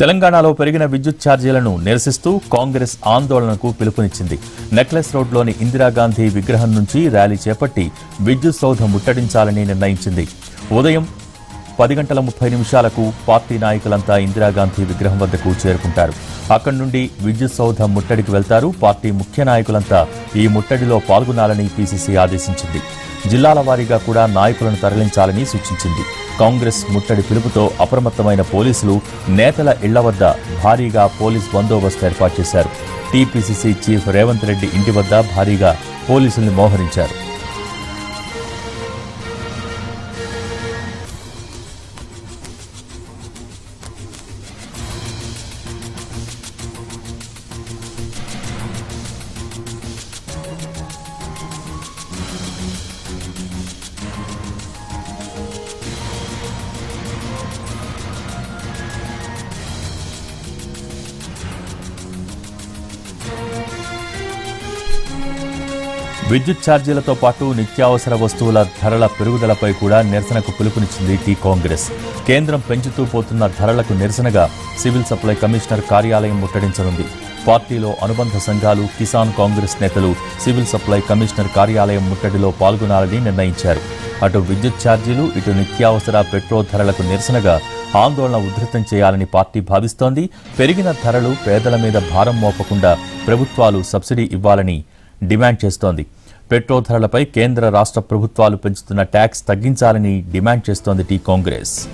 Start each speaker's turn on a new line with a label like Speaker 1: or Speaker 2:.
Speaker 1: తెలంగాణలో పెరిగిన విద్యుత్ ఛార్జీలను నిరసిస్తూ కాంగ్రెస్ ఆందోళనకు పిలుపునిచ్చింది. నెక్లెస్ రోడ్లోని ఇందిరాగాంధీ విగ్రహం నుంచి ర్యాలీ చేపట్టి విద్యుత్ సౌధ ముట్టడించాలని నిర్ణయించింది. ఉదయం పది గంటల ముప్పై నిమిషాలకు పార్టీ నాయకులంతా ఇందిరాగాంధీ విగ్రహం వద్దకు చేరుకుంటారు. అక్కడి నుండి విద్యుత్ సౌధ ముట్టడికి వెళ్తారు. పార్టీ ముఖ్య నాయకులంతా ఈ ముట్టడిలో పాల్గొనాలని పీసీసీ ఆదేశించింది. జిల్లాల వారీగా కూడా నాయకులను తరలించాలని సూచించింది. కాంగ్రెస్ ముట్టడి పిలుపుతో అప్రమత్తమైన పోలీసులు నేతల ఇళ్ళ వద్ద భారీగా పోలీస్ బందోబస్తు ఏర్పాటు చేశారు. టీపీసీసీ చీఫ్ రేవంత్ రెడ్డి ఇంటి వద్ద భారీగా పోలీసుల్ని మోహరించారు. విద్యుత్ ఛార్జీలతో పాటు నిత్యావసర వస్తువుల ధరల పెరుగుదలపై కూడా నిరసనకు పిలుపునిచ్చింది టీ కాంగ్రెస్. కేంద్రం పెంచుతూ పోతున్న ధరలకు నిరసనగా సివిల్ సప్లై కమిషనర్ కార్యాలయం ముట్టడించనుంది. పార్టీలో అనుబంధ సంఘాలు కిసాన్ కాంగ్రెస్ నేతలు సివిల్ సప్లై కమిషనర్ కార్యాలయం ముట్టడిలో పాల్గొనాలని నిర్ణయించారు. అటు విద్యుత్ ఛార్జీలు ఇటు నిత్యావసర పెట్రోల్ ధరలకు నిరసనగా ఆందోళన ఉధృతం చేయాలని పార్టీ భావిస్తోంది. పెరిగిన ధరలు పేదల మీద భారం మోపకుండా ప్రభుత్వాలు సబ్సిడీ ఇవ్వాలని డిమాండ్ చేస్తోంది. పెట్రోల్ ధరలపై కేంద్ర రాష్ట్ర ప్రభుత్వాలు పెంచుతున్న ట్యాక్స్ తగ్గించాలని డిమాండ్ చేస్తోంది టీ కాంగ్రెస్.